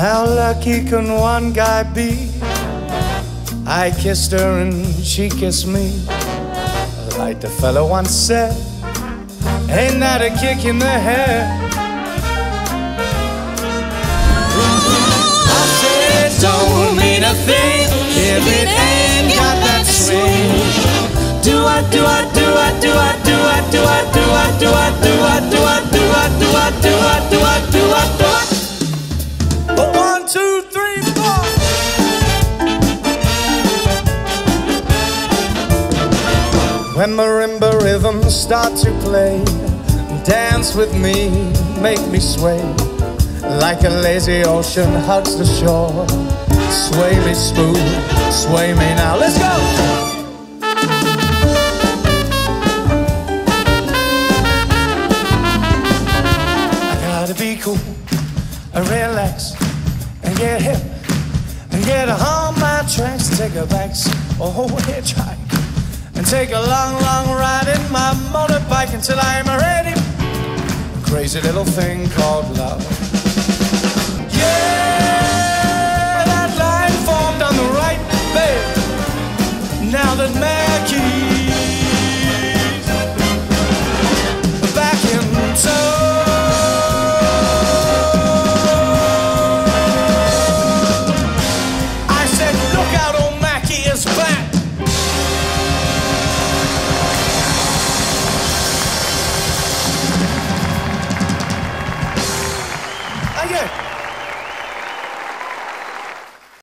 lucky can one guy be? I kissed her and she kissed me. Like the fellow once said, ain't that a kick in the head? I said, don't mean a thing if it ain't got that swing. Do I, do I, do I, do I, do I, do I, do I, do I, do I, do I, do I, do I, do I, do I, do I, When marimba rhythms start to play, dance with me, make me sway. Like a lazy ocean hugs the shore. Sway me smooth, sway me now. Let's go! I gotta be cool, and relax, and get hip, and get on my tracks. Take a back oh, hitchhike, and take a long, long ride in my motorbike until I'm ready. Crazy little thing called love. Yeah, that line formed on the right, babe. Now that man Tiger!